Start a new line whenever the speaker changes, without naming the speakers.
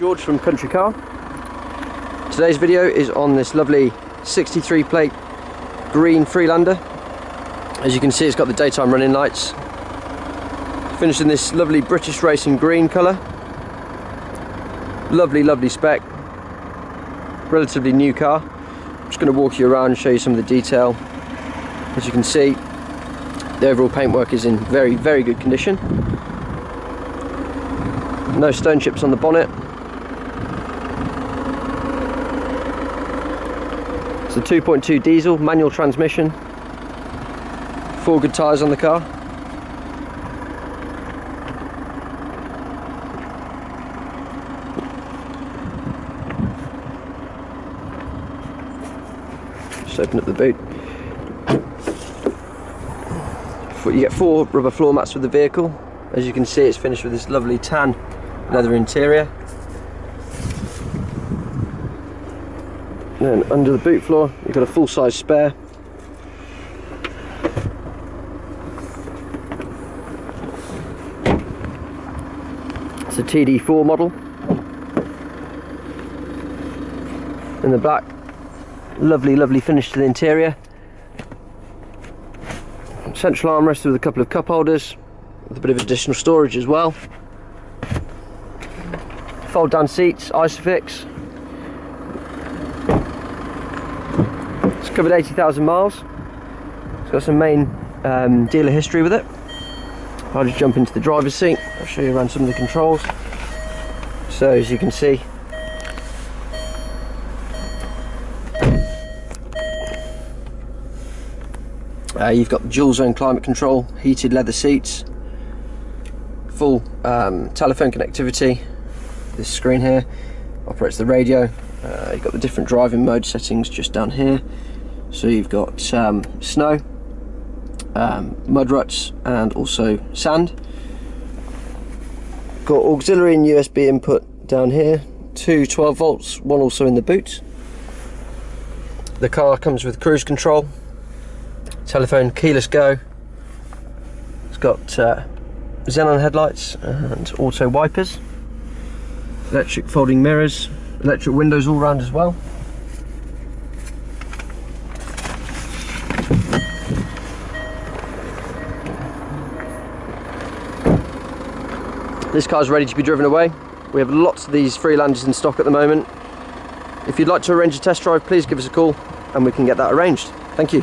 George from Country Car. Today's video is on this lovely 63 plate green Freelander. As you can see it's got the daytime running lights. Finished in this lovely British Racing green colour. Lovely, lovely spec. Relatively new car. I'm just going to walk you around and show you some of the detail. As you can see the overall paintwork is in very, very good condition. No stone chips on the bonnet It's a 2.2 diesel, manual transmission, four good tyres on the car. Just open up the boot. You get four rubber floor mats with the vehicle. As you can see it's finished with this lovely tan leather interior. And then under the boot floor, you've got a full-size spare. It's a TD4 model. In the back, lovely, lovely finish to the interior. Central armrest with a couple of cup holders, with a bit of additional storage as well. Fold down seats, Isofix, covered 80,000 miles. It's got some main um, dealer history with it. I'll just jump into the driver's seat. I'll show you around some of the controls. So as you can see, uh, you've got dual zone climate control, heated leather seats, full um, telephone connectivity. This screen here operates the radio. Uh, you've got the different driving mode settings just down here. So you've got um, snow, um, mud ruts and also sand. Got auxiliary and USB input down here, two 12 volts, one also in the boot. The car comes with cruise control, telephone, keyless go. It's got uh, xenon headlights and auto wipers, electric folding mirrors, electric windows all round as well. This car is ready to be driven away. We have lots of these Freelanders in stock at the moment. If you'd like to arrange a test drive, please give us a call and we can get that arranged. Thank you.